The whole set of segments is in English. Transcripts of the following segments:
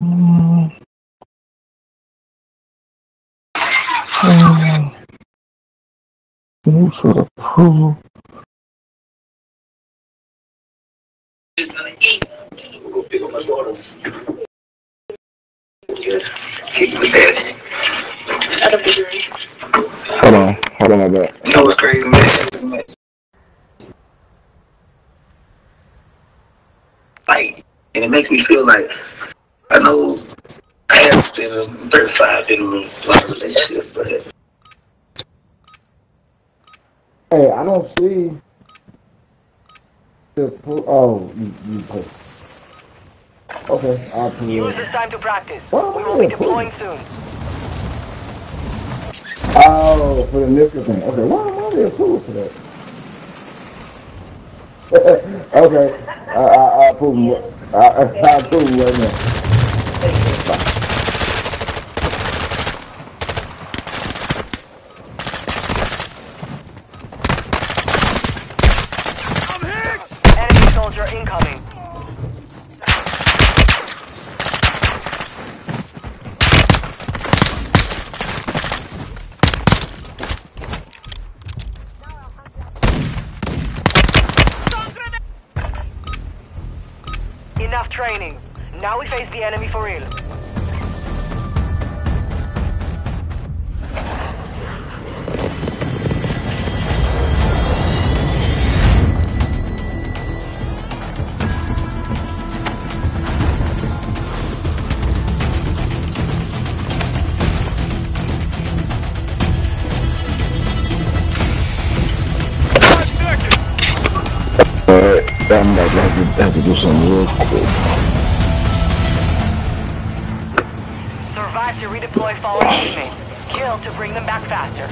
Mm. Mm. Thanks for approval. Go pick up my daddy. Hold on, hold on, my bad. That was crazy, man? Like, and it makes me feel like I know I have spent 35 in a lot of relationships, but Hey, I don't see the pro- oh you, you put okay I'll put Use it. this time to practice. What We will be oh, deploying soon. Oh, for the Niska thing. Okay, why am I the approval for that? okay, I, I, I approve. him. I, I, I approve right now. We face the enemy for real. Alright, I'm about have to, have to do something real quick. Redeploy fallen teammates. Kill to bring them back faster.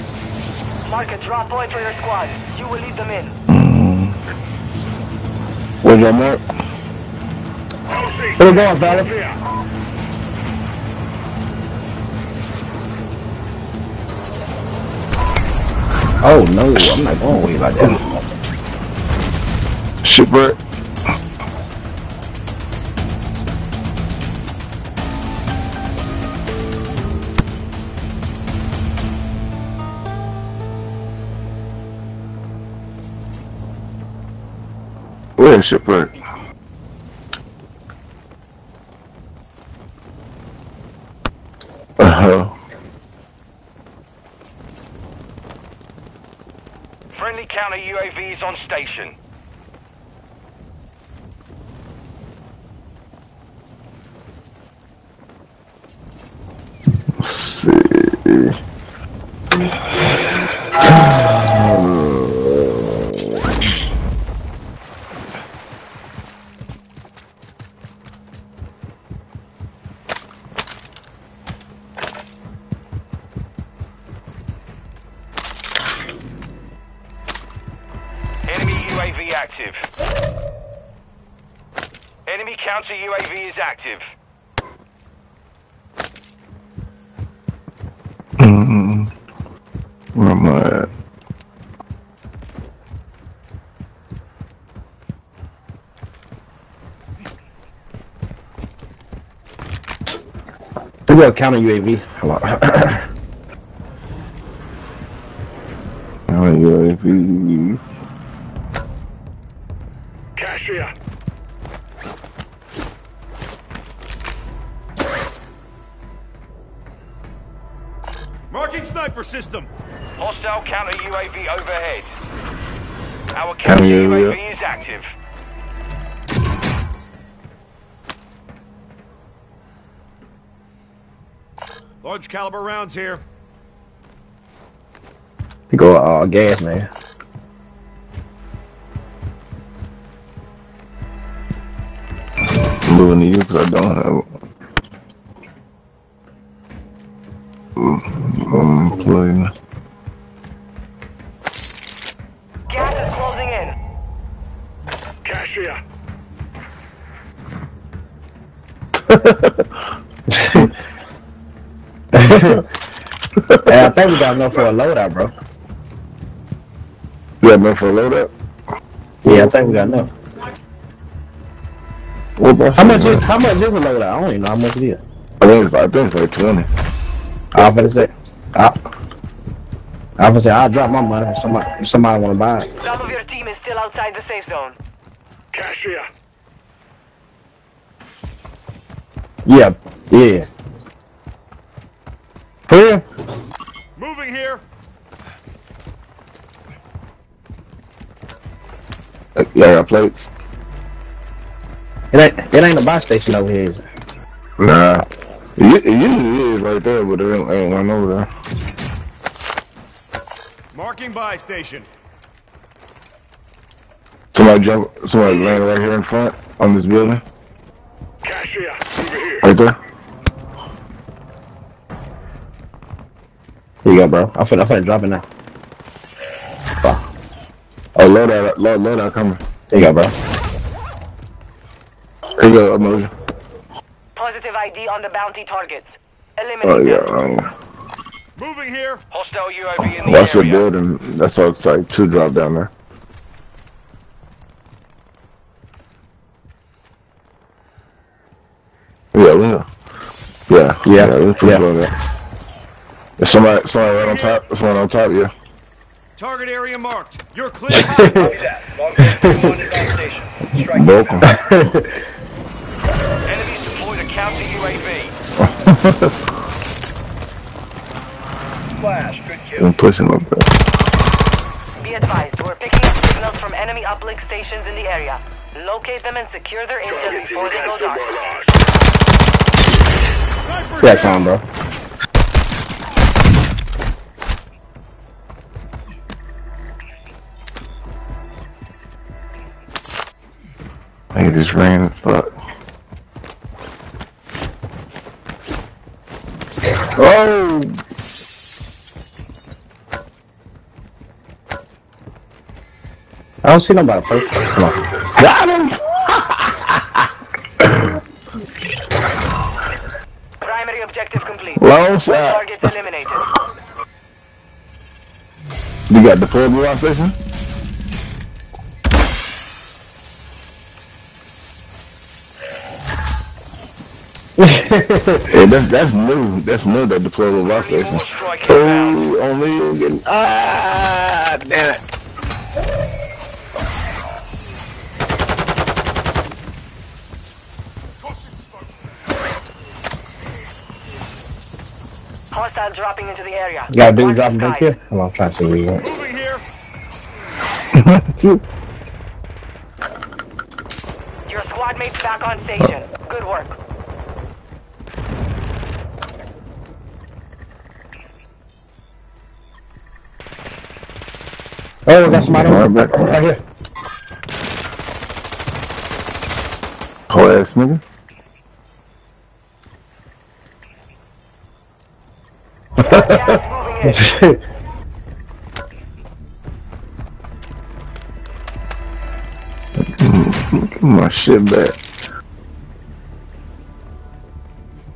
Mark a drop point for your squad. You will lead them in. Mm. Where's your mark? Where we going, fella? Oh no, I'm not going away like that. Shipwreck. Shipwreck? Uh-huh. Friendly counter UAV is on station. We got counter UAV. Hello. Oh, UAV. Cashier. Marking sniper system. Hostile counter UAV overhead. Our Counter counter UAV. UAV is active. Large caliber rounds here. We go uh gas man. I'm moving to you because I don't have I'm playing. Gas is closing in. Cashier. Hey, I think we got enough for a loadout, bro. You got enough for a loadout? Yeah, I think we got enough. What bus How much is is how much is a loadout? I don't even know how much it is. I think it's, I think it's like 20. I was gonna say, I, I was gonna say I'll drop my money. if Somebody, if somebody want to buy it. Some of your team is still outside the safe zone. Cashier. Yeah, yeah. For real? Moving here. Uh, Yeah, I got plates. It ain't it ain't a buy station over here. Is it? Nah. It, u- it usually is right there, but it ain't, ain't one over there. Marking buy station. Somebody jump, somebody landing right here in front on this building. Cashier. Over here. Right there. Here go, bro. I'm finna, I'm finna drop it now. Oh, load out, load, load out coming. There you go, bro. Here you go, emotion. Positive ID on the bounty targets. Eliminate Oh, yeah. them. Um, Moving here. Hostile UAV in the watch the area. building. That's all it's like two drop down there. Yeah, we know. Yeah, Yeah, yeah, yeah. It on there. There's somebody, somebody right on top. There's one on top, yeah. Target area marked. You're clear. Broke 'em. Enemies deployed a counter UAV. and pushing up there. Be advised, we're picking up signals from enemy uplink stations in the area. Locate them and secure their intel before they go dark. Yeah, come on, bro. I think it just ran as fuck. Oh! I don't see nobody. Bro. Come on. Got him! Primary objective complete. Long All shot. targets eliminated. You got deployable rock station? Yeah, that's that's new. That's new. That deployable rock Only station. more. Oh, only getting ah, damn it. Hostile dropping into the area. You got a dude Watch dropping the back here? Come on, I'm trying to see where you at. Moving here. Your squad mates back on station. Good work. Oh, we got somebody Right back. right here. Whole ass nigga. Gas moving in. Give me my shit back.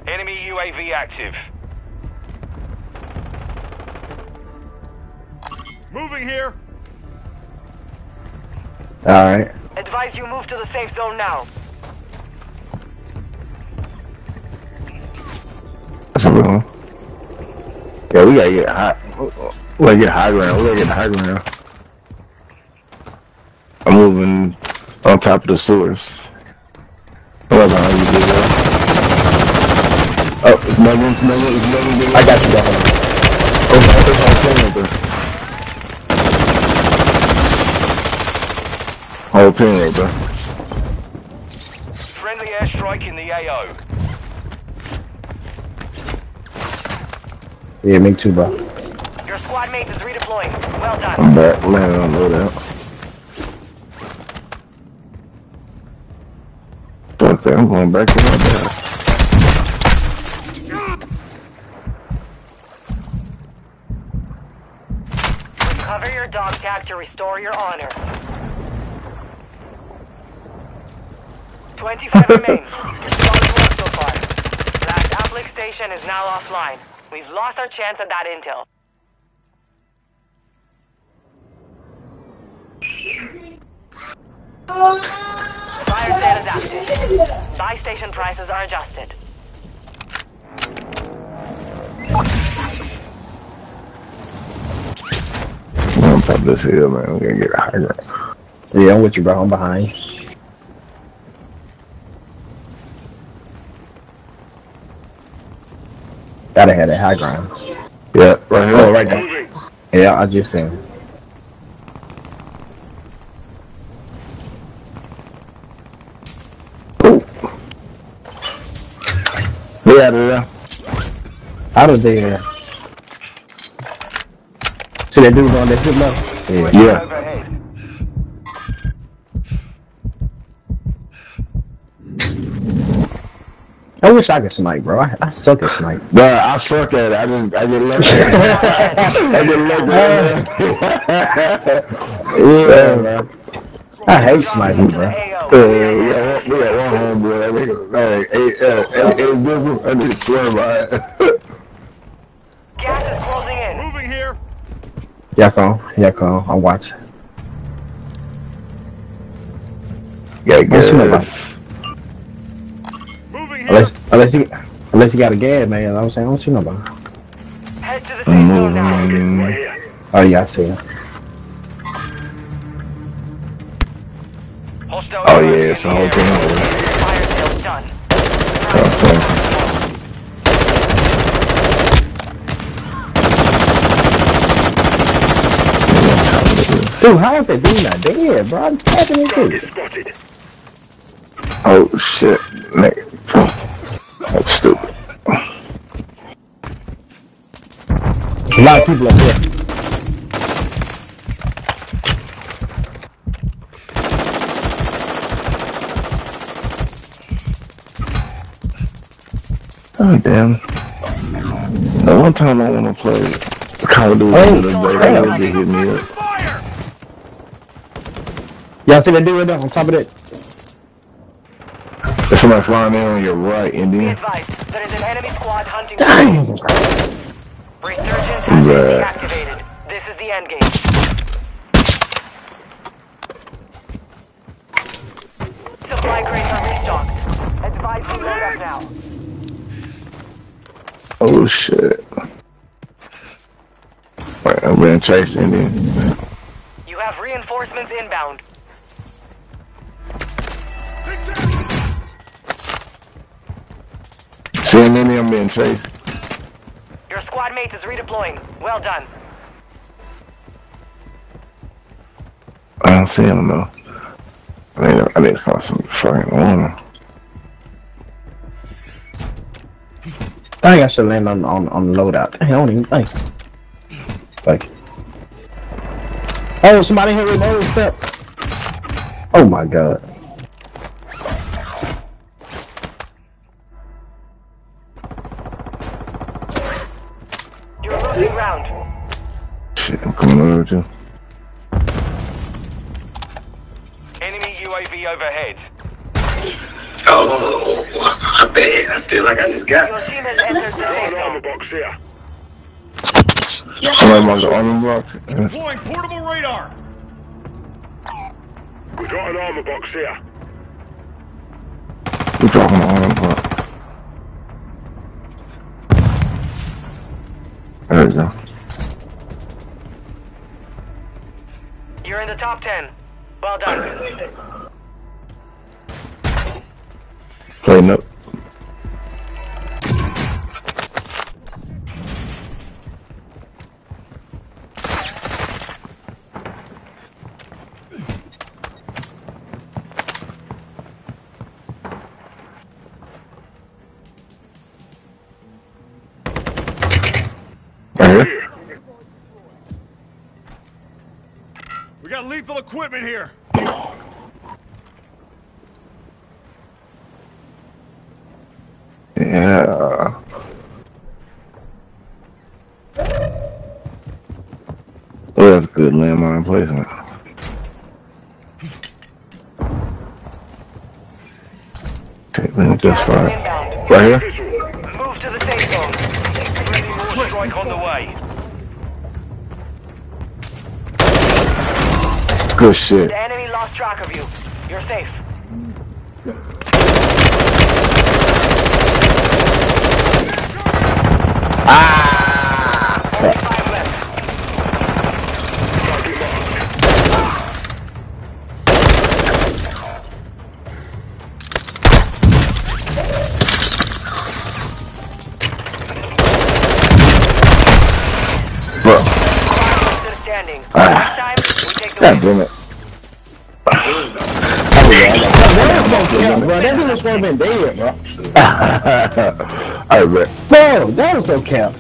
Enemy UAV active. Moving here. All right. Advise you move to the safe zone now. That's a real one. Yeah, we gotta get hot. We gotta get high ground. We gotta get high ground. I'm moving on top of the sewers. I'm not gonna argue with that. Oh, it's Megan, it's Megan, it's Megan. Megan. I got you, definitely. Oh, there's my team right there. Whole team right there. Friendly airstrike in the AO. Yeah, me too, bro. Your squad mate is redeploying. Well done. I'm back, landing on loadout. Fuck that, I'm going back to my bed. Recover your dog tag to restore your honor. 25 remain. Solid work so far. Last uplink station is now offline. We've lost our chance at that intel. Fire sale is active. Buy station prices are adjusted. We're on top of this hill, man. We're gonna get a high ground. Yeah, I'm with you, bro. I'm behind Gotta have that high ground. Yeah, right here. Oh, right there. Yeah, I just seen. him. Ooh. Get out of there. Out of there. See that dude on that hip left? Yeah. Yeah. I wish I could snipe, bro. I, I suck at snipe. But I suck at it. I just, I just look. I just look at it. yeah, man. I hate sniping, To the bro. AO. Uh, we got one, we got one homeboy. That nigga, like, eight, uh, eight, eight business. I just swear by it. Gas is closing in. Moving here. Yeah, come. Yeah, come. I'm watching. Yeah, Don't see nobody. good. Moving here. Unless, unless you, unless you got a gas, man. You know what I'm saying I don't see nobody. Head to the safe zone now. Mm, Oh yeah, I see him. Hostile Oh, yeah, it's the the whole area. thing over. Fire sale's done. Okay. Dude, how is that dude not dead, bro? I'm tapping into it. Oh shit, nigga. That's stupid. A lot of people up here. Oh damn. The one time I want to play Call of Duty Oh, the other day, that hit me up. Y'all see that dude right there on top of that? There's somebody flying in on your right, Be Indian. advised, there is an enemy squad hunting. Dang. Resurgence has been Bruh. deactivated. This is the end game. Supply crates are restocked. Advise you load up now. Oh shit. Right, I'm being chased, Indian. You have reinforcements inbound. See him, Indian, I'm being chased. Your squad mate is redeploying. Well done. I don't see him though. I need, I need to find some fucking water. I think I should land on on on loadout. Dang, I don't even think. Like. Oh, somebody hit remote step. Oh my god. I'm coming over too. Enemy UAV overhead. Oh, my bad. I feel like I just got. Your team has entered the safe zone. box here. Somebody marked the armor block. Yeah. Deploying portable radar. We got an armor box here. We dropping the armor block. There we go. You're in the top 10. Well done. Playing up. Equipment here. Yeah. Oh, that's good landmine placement. Okay, let me just fire. Right here? Move to the safe zone. Friendly mortar strike on the way. Good shit. The enemy lost track of you. You're safe. Ah! God damn it. Yeah, bro, that dude was been dead, bro. Alright, man. Bro, that was so cap.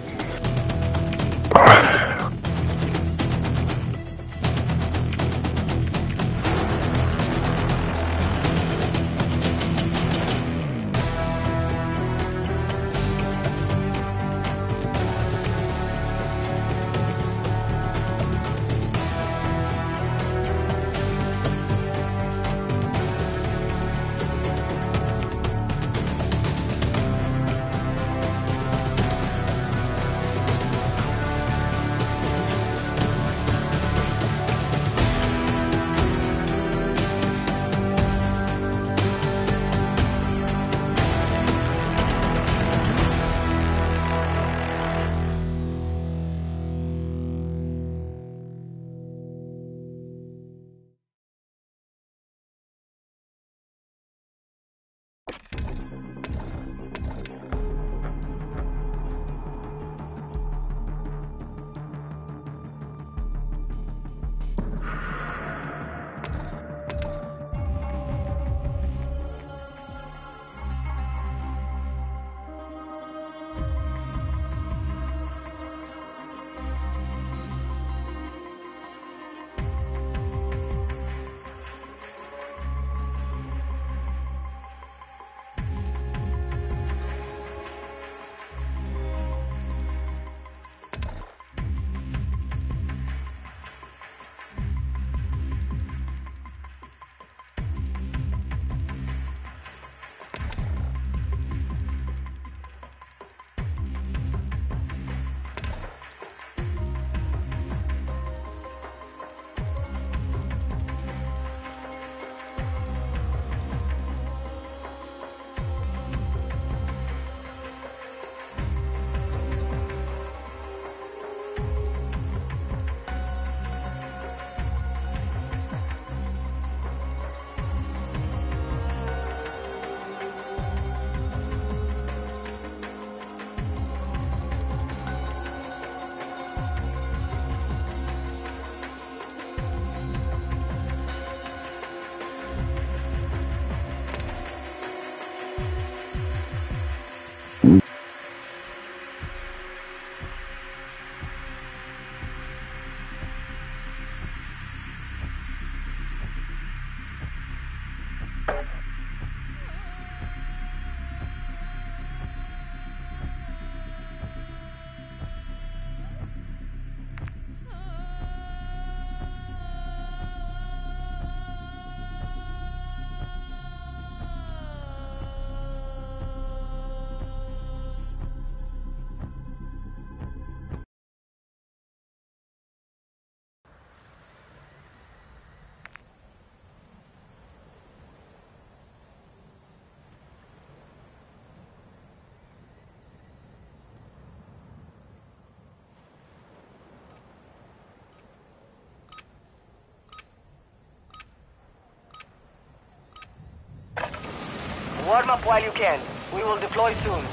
Warm up while you can. We will deploy soon.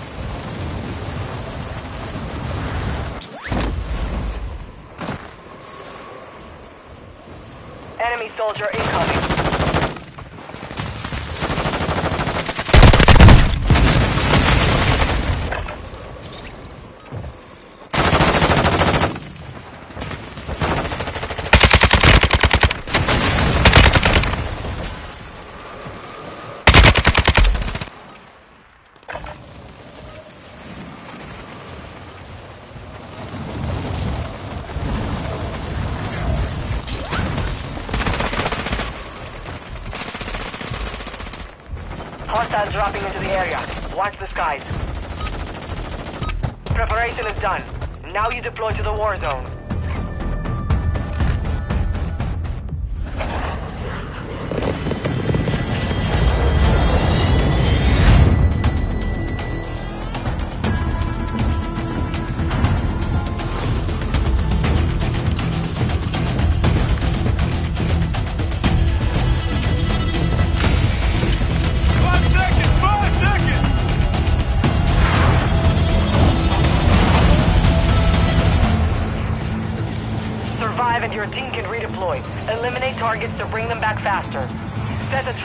Enemy soldier incoming. Hostiles dropping into the area. Watch the skies. Preparation is done. Now you deploy to the war zone.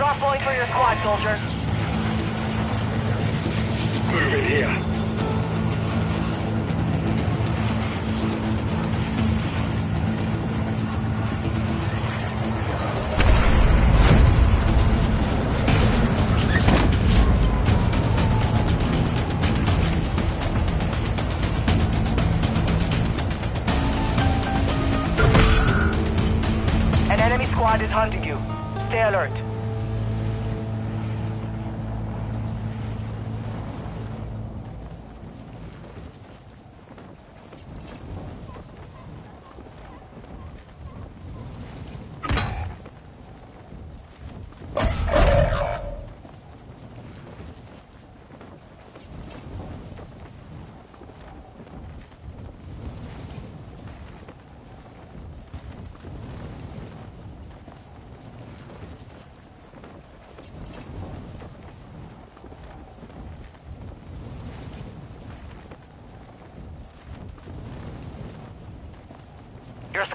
Drop point for your squad, soldier. Moving here.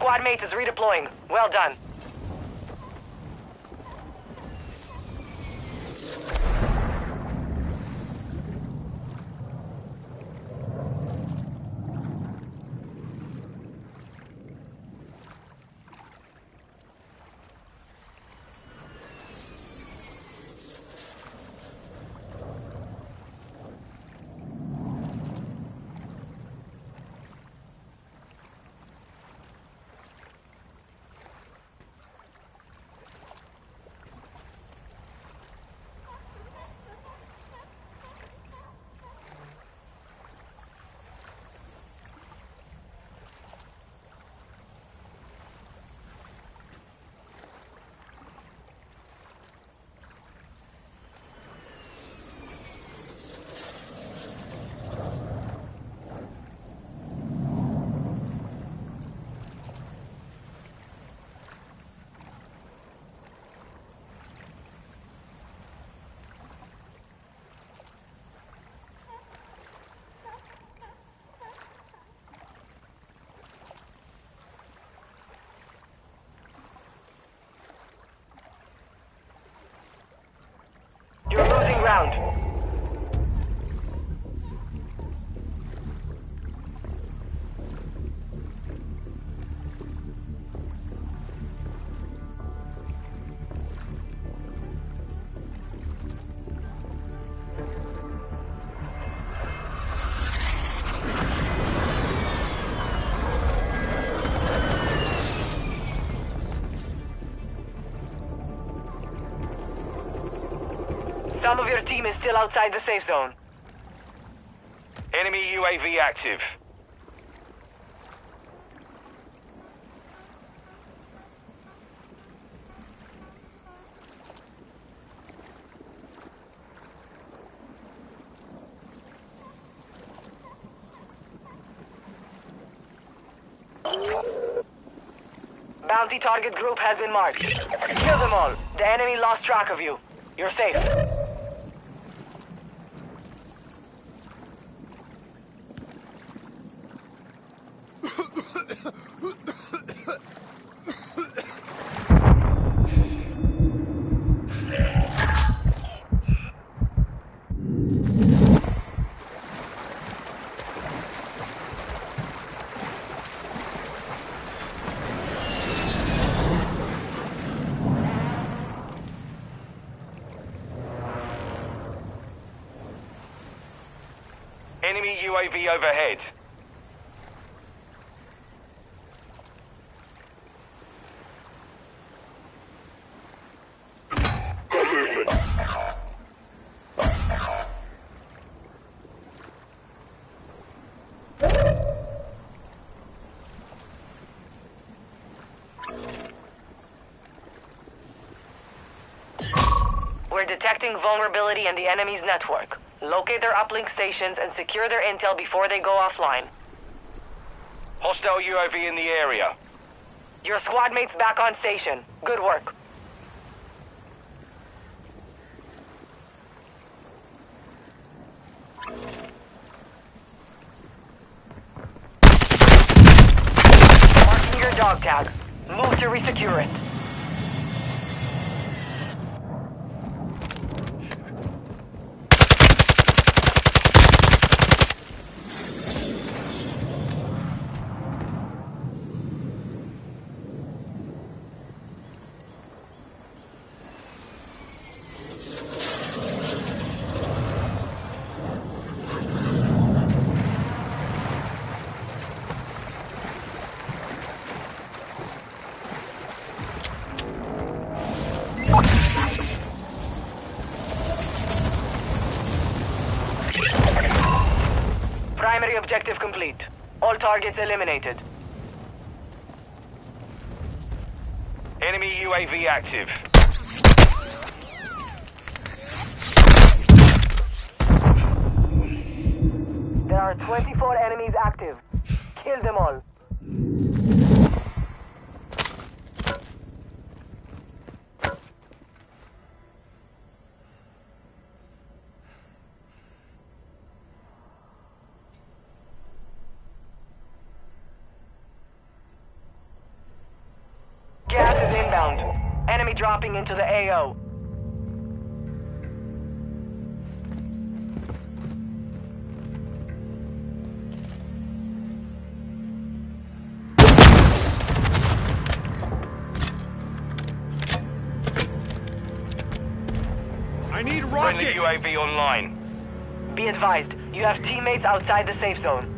Squad mate is redeploying. Well done. Some of your team is still outside the safe zone. Enemy UAV active. Bounty target group has been marked. Kill them all. The enemy lost track of you. You're safe. Enemy UAV overhead. We're detecting vulnerability in the enemy's network. Locate their uplink stations and secure their intel before they go offline. Hostile UAV in the area. Your squad mate's back on station. Good work. Marking your dog tag. Move to resecure it. Primary objective complete. All targets eliminated. Enemy UAV active. There are 24 enemies active. Kill them all. Gas is inbound. Enemy dropping into the AO. I need rockets! UAV online. Be advised, you have teammates outside the safe zone.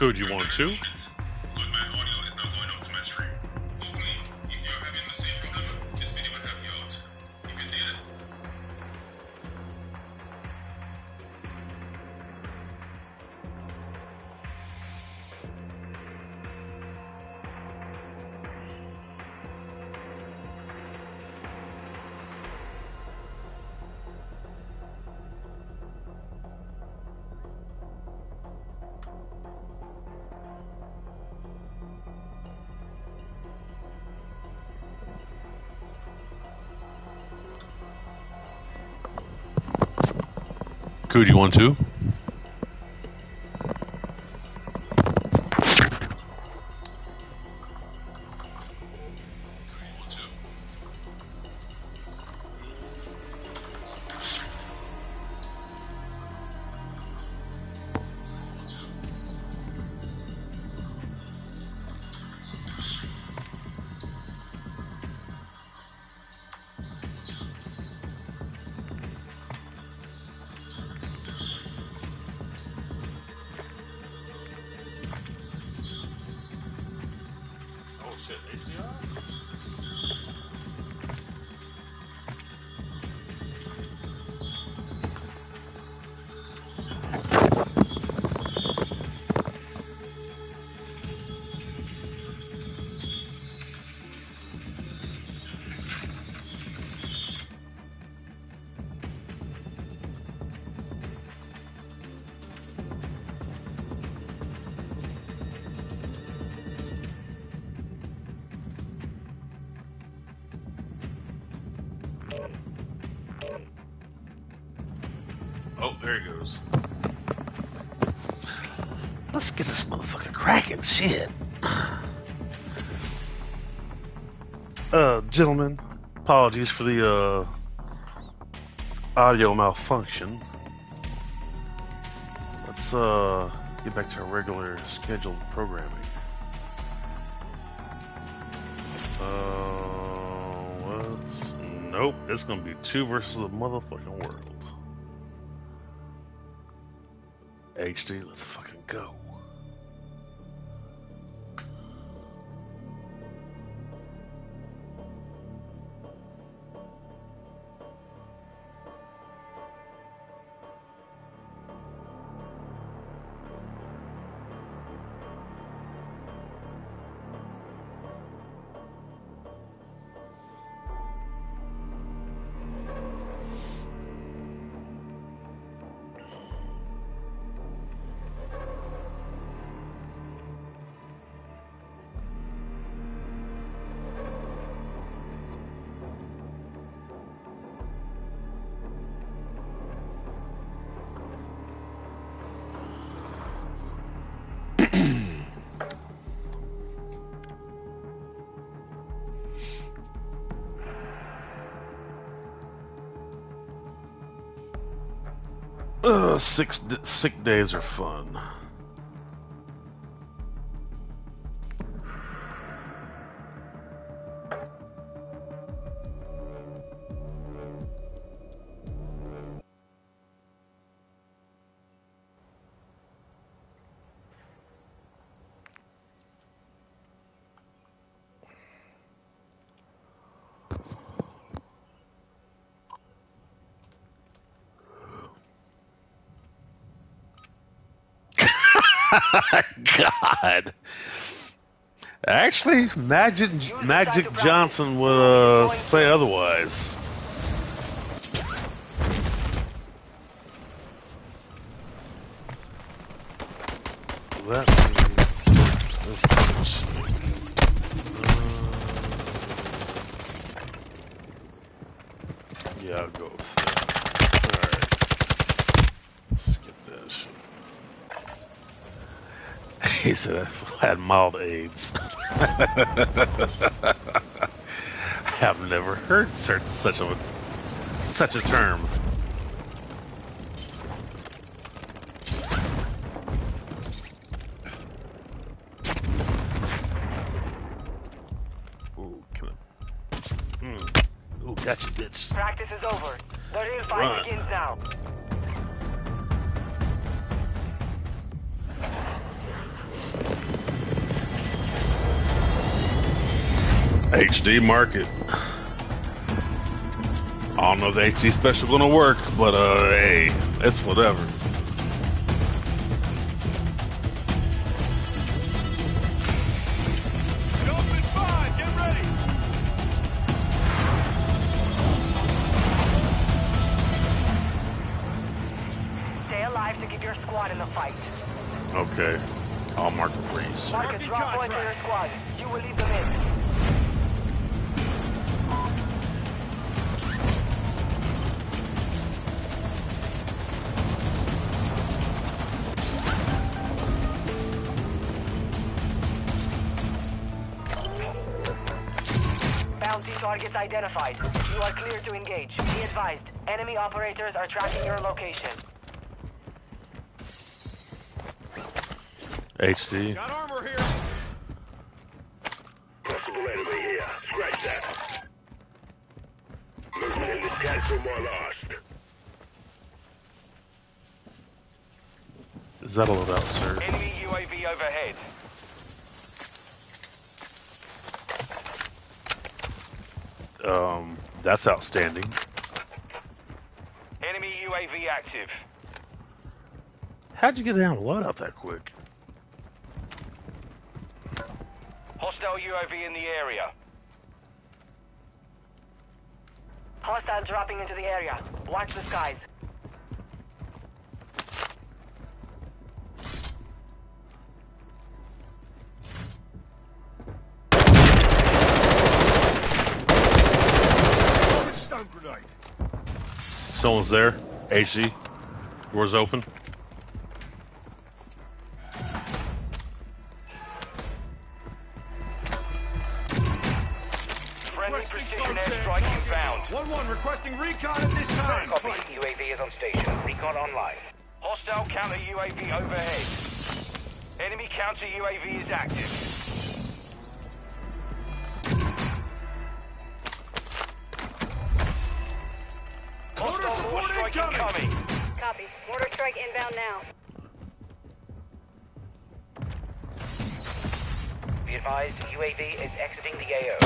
Code you want to? Code you want to? There he goes. Let's get this motherfucker cracking. Shit. Uh, gentlemen, apologies for the uh audio malfunction. Let's uh get back to our regular scheduled programming. Uh, let's. Nope, it's gonna be two versus the motherfucking world. HD, let's fucking go. Six sick days are fun. God. Actually, Magic Magic Johnson would uh, say otherwise. That means this much. Uh, yeah, I'll go with that. Alright. Let's get that shit. He said I had mild AIDS. I have never heard such such a such a term. HD market. I don't know if the HD special gonna work, but uh, hey, it's whatever. Open five, get ready. Stay alive to keep your squad in the fight. Okay, I'll mark the freeze. Mark a drop point for your squad. You will lead them in. Identified. You are clear to engage. Be advised, enemy operators are tracking your location. HD. Got armor here. Possible enemy here. Scratch that. Movement in this cancel more lost. Is that a loadout, sir? Enemy UAV overhead. Um, that's outstanding. Enemy UAV active. How'd you get down a loadout that quick? Hostile UAV in the area. Hostile dropping into the area. Watch the skies. Someone's there. HD. Doors open. Friendly Requesting precision close air airstrike inbound. 1-1 requesting recon at this time. Copy. UAV is on station. Recon online. Hostile counter UAV overhead. Enemy counter UAV is active. Strike incoming. incoming. Copy. Mortar strike inbound now. Be advised, UAV is exiting the AO.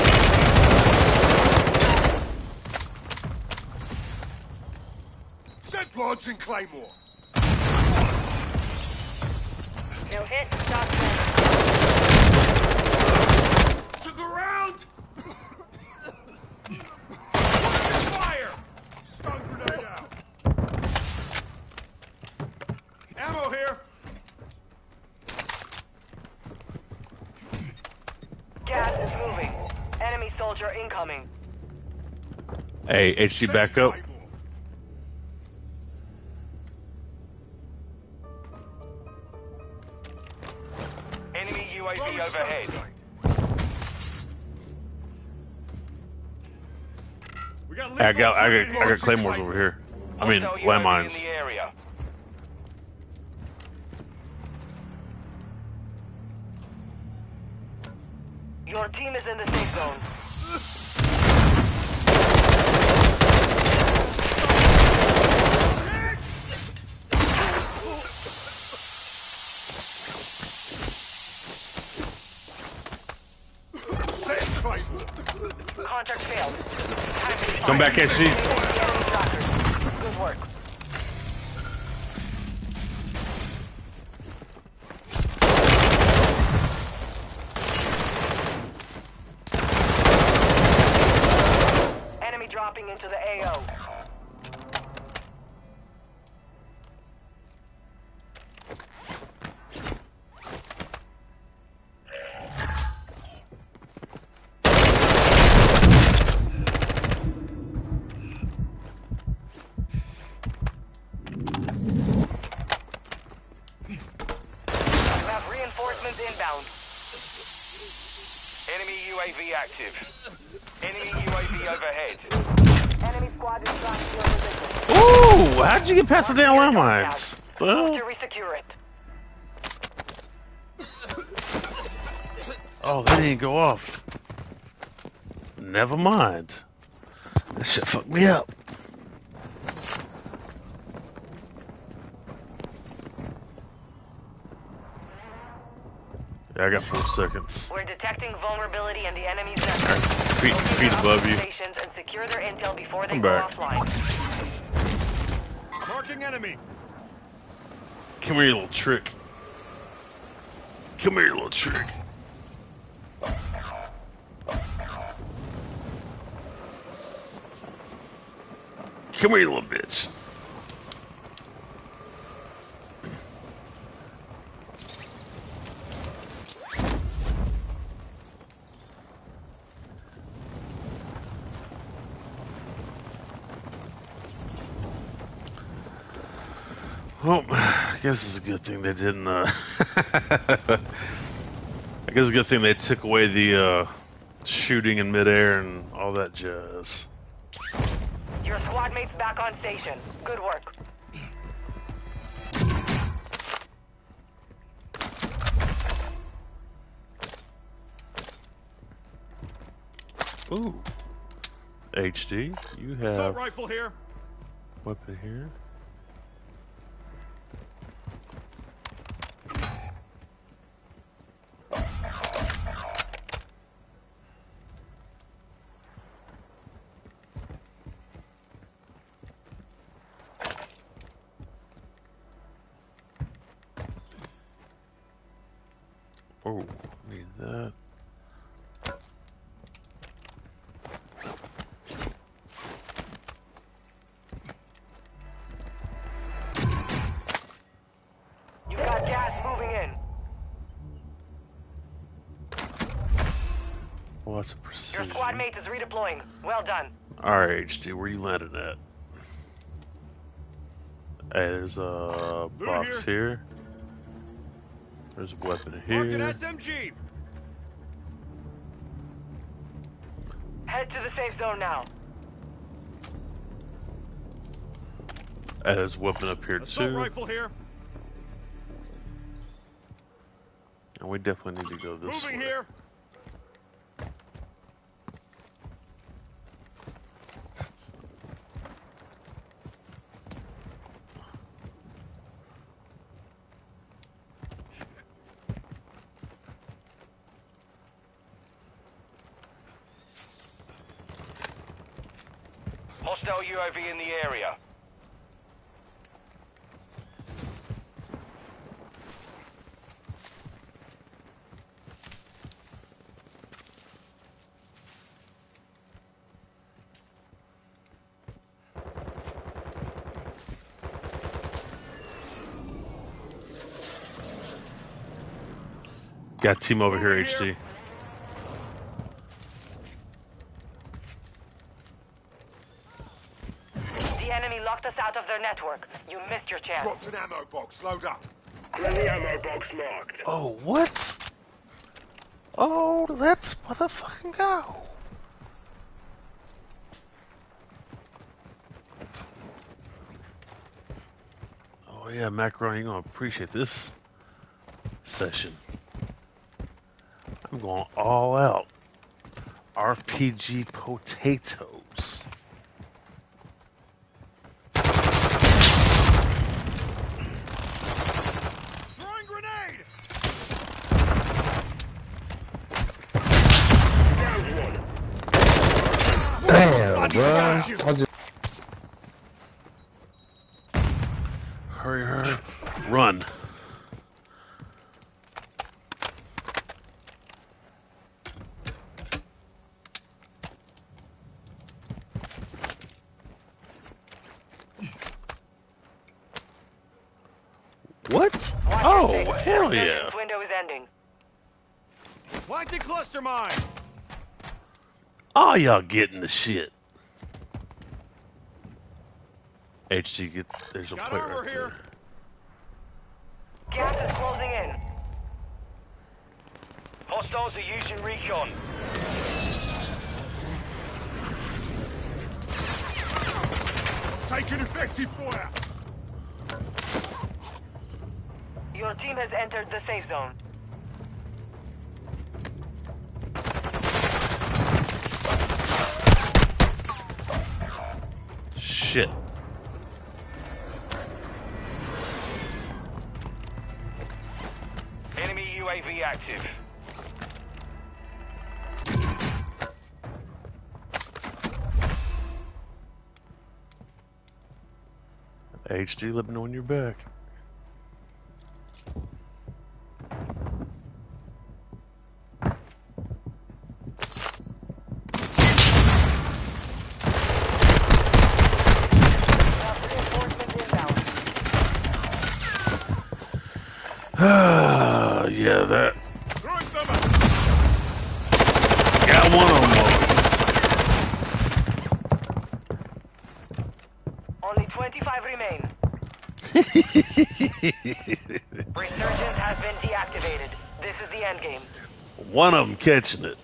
Send pods in Claymore. No hit. Stock sent. To the ground. Open fire. Stun grenade out. Ammo here. Gas is moving. Enemy soldier incoming. Hey, HD, back up. Enemy UAV overhead. We got I got, I got, I got claymores over here. I mean, landmines. Active. Enemy UAV overhead. Enemy squad is trying to. Ooh, how'd you get past the damn landmines? Well, resecure it. oh, they didn't go off. Never mind. That shit fucked me up. I got four seconds. We're detecting vulnerability in the enemy's Alright, network. feet, Locate feet above you. And secure their intel before they Come go back. offline. Marking enemy. Come here, you little trick. Come here, you little trick. Come here, you little bitch. Well, I guess it's a good thing they didn't. Uh, I guess it's a good thing they took away the uh, shooting in midair and all that jazz. Your squad mates back on station. Good work. Ooh, HD, you have. Assault have rifle here. weapon here. Squad mate is redeploying. Well done. Alright, HD, where you landing at? Hey, there's a Through box here. There's a weapon Marking here. SMG. Head to the safe zone now. Hey, there's a weapon up here Assault too. rifle here. And we definitely need to go this Moving way. here. Hostile UAV in the area. Got team over here, Moving HD. The enemy locked us out of their network. You missed your chance. Dropped an ammo box. Load up. Friendly ammo box marked. Oh, what? Oh, let's motherfucking go. Oh yeah, Macron, you're gonna appreciate this session. I'm going all out. RPG potatoes. Throwing grenade. Damn, bro. got you. I just Hurry, hurry. Run. What? Watch your Oh, six. hell Surveillance yeah. window is ending. Planting cluster mine. Y'all getting the shit. HG, get there's a Got plate right here. there. Gas is closing in. Hostiles are using recon. Taking effective fire. Your team has entered the safe zone. Shit. Enemy UAV active. HD, let me know when you're back. Catching it.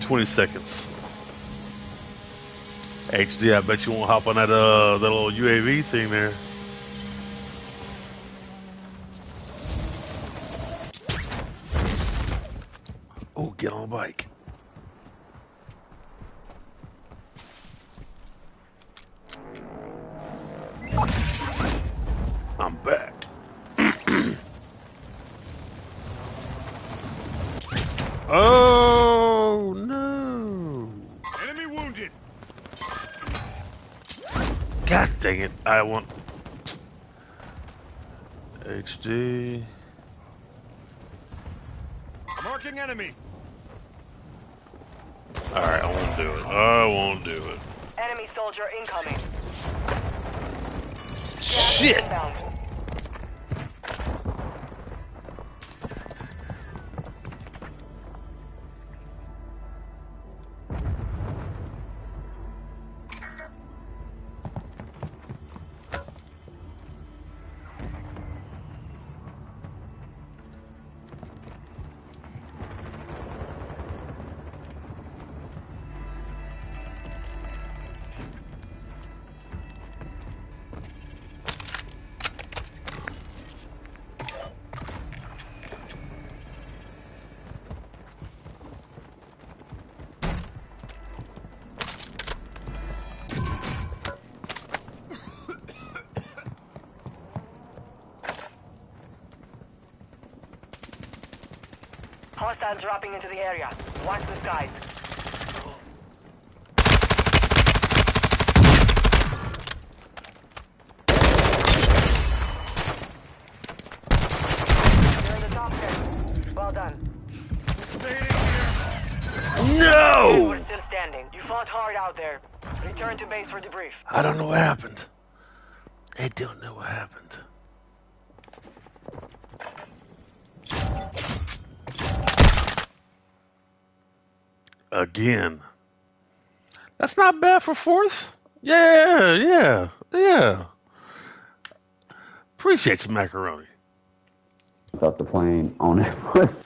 20 seconds. HD, I bet you won't hop on that uh that little UAV thing there. Marking enemy. All right, I won't do it. I won't do it. Enemy soldier incoming. Shit! Hostiles dropping into the area. Watch the skies. You're in the top 10. Well done. Staying here. No! We're still standing. You fought hard out there. Return to base for debrief. I don't know what happened. I don't know what happened. Again. That's not bad for fourth. Yeah, yeah, yeah. Appreciate you, macaroni. Thought the plane on it was.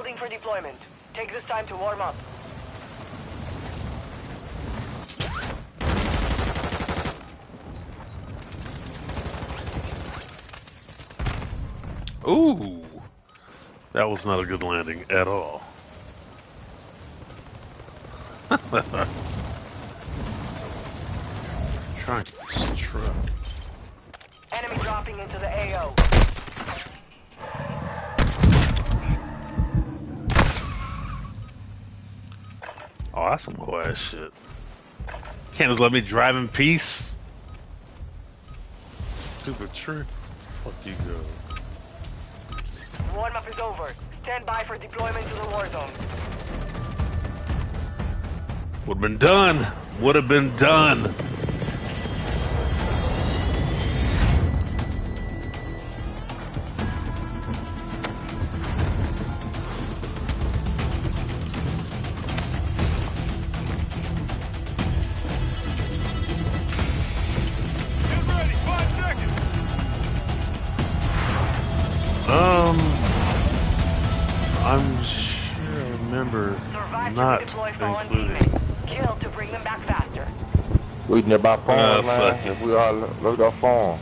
Holding for deployment. Take this time to warm up. Ooh. That was not a good landing at all. Shit. Can't just let me drive in peace. Stupid trick. Fuck you, go. Warm up is over. Stand by for deployment to the war zone. Would've been done. Would've been done. I'm sure I remember Survive to not redeploy fallen including. teammates. Kill to bring them back faster. We nearby Uh, man. fuck it. If we all look our phones.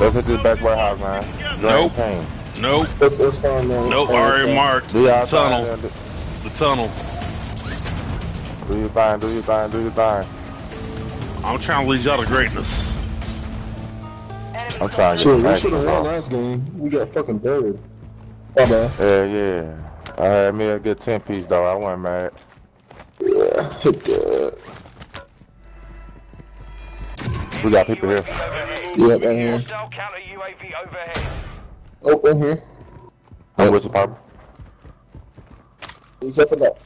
Let's hit this back warehouse, man. Nope. pain. Nope. It's, it's fine, man. Nope. Hey, Already hey. marked. Do y'all Tunnel. thing, The tunnel. Do your thing, do your thing, do your thing. I'm trying to lead y'all to greatness. I'm trying to Shit, get we should have won last game. We got fucking third. My bad. Yeah, yeah. I had me a good 10 piece, though. I wasn't mad. Yeah, hit that. We got people here. Overhead. Yeah, right here. Hostile counter UAV overhead. Oh, in here. I'm with you, He's up and up.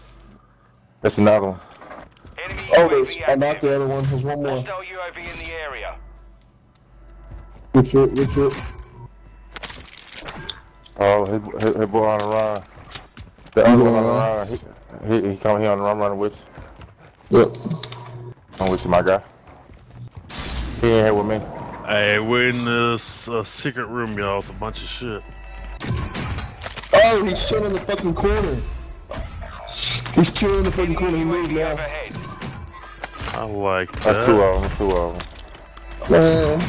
That's another one. Enemy Oh, there's. UAV I knocked active. the other one. There's one more. Hostile UAV in the area. Good shit, good shit. Oh, his, his, his boy on the run. The other one on the run. He, he, he come here on the run, running with you. Yep. I'm with you, my guy. He ain't here with me. Hey, we're in this uh, secret room, y'all, with a bunch of shit. Oh, he's chilling in the fucking corner. He's chilling in the fucking corner. He moved UAV now. overhead. I like That's two that. of them, two of them. Man.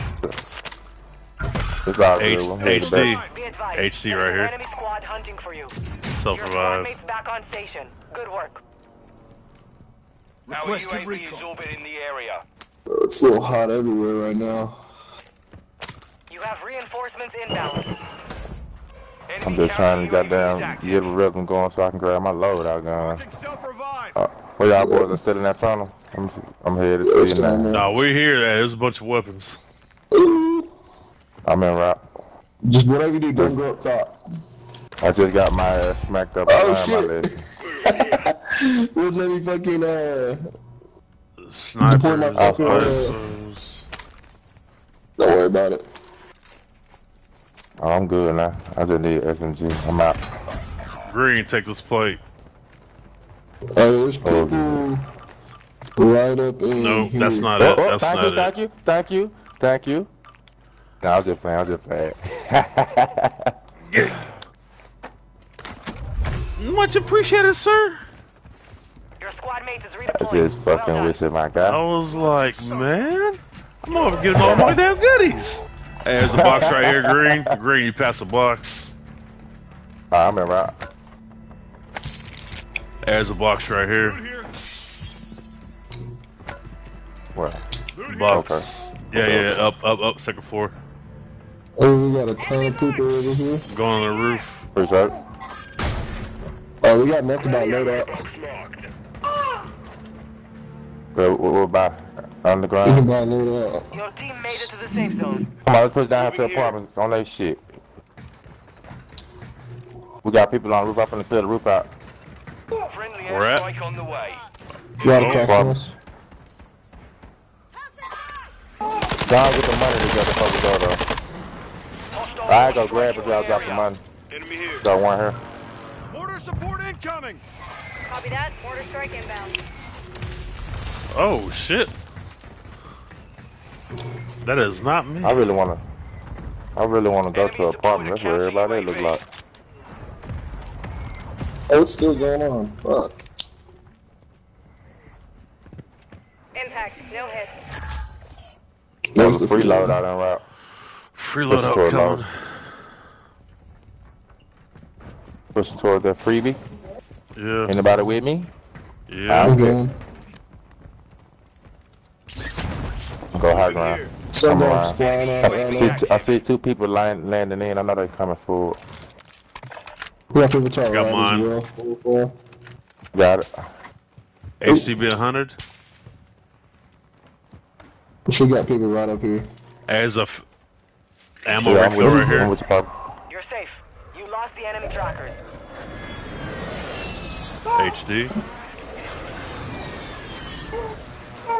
It's all H- good. I'm here to HD. back. Be advised. HC there's right here. Enemy squad hunting for you. Self Your revive. squad back on station. Good work. Our Requesting UAV is orbiting the area. It's a little hot everywhere right now. You have reinforcements inbound. I'm just trying to counter UAV goddamn get a rhythm going so I can grab my load out gun. Self-revive. Uh, where y'all boys are still in that tunnel? I'm, I'm headed to It's you down now. there. No, we're here. Hey, There's a bunch of weapons. I'm in route. Just whatever you do, don't go up top. I just got my ass smacked up Oh, behind my shit. leg. Would let me fucking uh. Snipers. Deploy my fucking, uh. Don't worry about it. Oh, I'm good now. I just need SMG. I'm out. Green, take this plate. Oh, there's Oh, people right up in No, here. that's not Oh, it. oh, That's thank not you, it. thank you, thank you, thank you. No, I was just playing. I was just playing. Much appreciated, sir. Your squad mates is I redeployed. just fucking done. wish it my I was like, man, I'm over get all my damn goodies. Hey, there's a box right here, Green. Green, you pass the box. Ah, I'm in route. There's a box right here. here. Where? Loot here. Box. Yeah, yeah, up, up, up, second floor. Oh, we got a ton of people over here. Going on the roof. Appreciate it. Oh, we got nothing about loadout. Go, we'll, we'll buy We can underground. buy loadout. Your team made it to the safe zone. Come on, let's push down to the apartments on that shit. We got people on the roof. I'm finna clear the roof out. Friendly Where at? airstrike on the way. Lot Oh, of customers. John, get the money together before we go though. Hostile I go grab in it. Y'all drop the money. Enemy here. Got one here. Mortar support incoming. Copy that. Mortar strike inbound. Oh, shit. That is not me. I really wanna. I really wanna go to Enemy an apartment. That's where deployed everybody look counter like. Oh, it's still going on. Fuck. Impact. No hits. There That's was a free load out en route. Free Pushing loadout toward coming. low. Pushing toward that freebie. Yeah, Anybody with me? yeah. Ah, I'm mm-hmm. going. Go high ground. Some I'm guys around. flying out right I see, t- I see two people land, landing in. I know they're coming forward. We got people trying to Got ride mine. well. Four, four. Got it. HDB 100. We should got people right up here. As a f- ammo Yeah, I'm refill right. I'm here. with you, You're safe. You lost the enemy trackers. HD.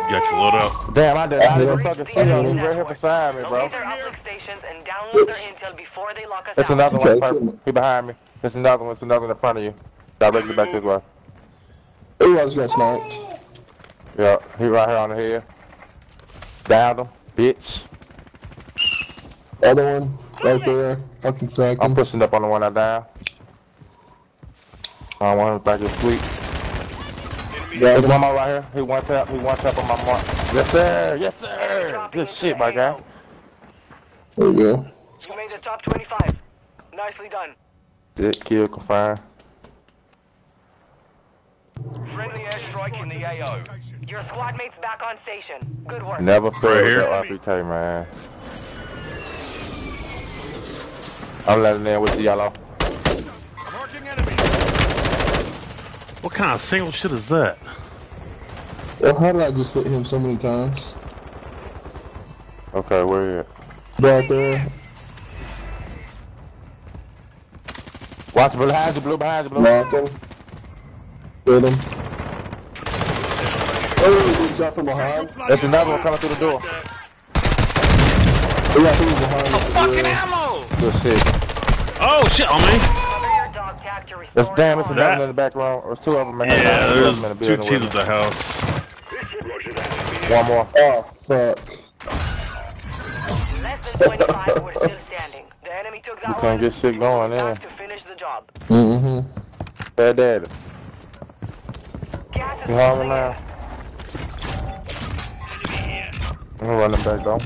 got your loadout. Damn, I did. I didn't Breach fucking the see him. enemy's He's right here beside me, bro. Locate their uplink stations and download their intel before they lock us It's another one. Purple. He behind me. There's another one. It's another one in front of you. Directly back this way. Everybody's got sniped. Yeah, he right here on the head. Downed him, bitch. Other one, right there. Fucking cracked I'm pushing up on the one I down. I don't want him back to sleep. Got There's him. one more right here. He one tap. He one tap on my mark. Yes, sir. Yes, sir. Good shit, my guy. There we go. You made the top 25. Nicely done. Good kill, confirmed. Friendly airstrike in the AO. Your squad mates back on station. Good work. Never failed Right here. that RPK, man. I'm letting in with the yellow. Marking enemy. What kind of single shit is that? Well, how did I just hit him so many times? Okay, where you at? Right there. Watch behind you, blue, behind you, blue. Knocked him. Hit him. Oh, he shot from behind. There's another one coming through the door. He got through behind. Fucking ammo! Good shit. Oh shit on me! Cover your to restore There's damn, it's power. another one in the background. row. There's two of them in here. Yeah, Two of there's them in two building teams at the house. One more. Oh, fuck. Less than 25 were still standing. The enemy took that You can't get shit going Back there. to finish the job. Mm-hmm. Bad daddy. Gas is You hungry closing now? I'm gonna run them back though.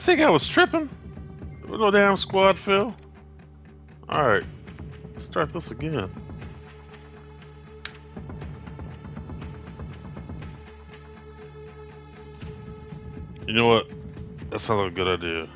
Think I was tripping. There no damn squad fill. Alright. Let's start this again. You know what? That sounds like a good idea.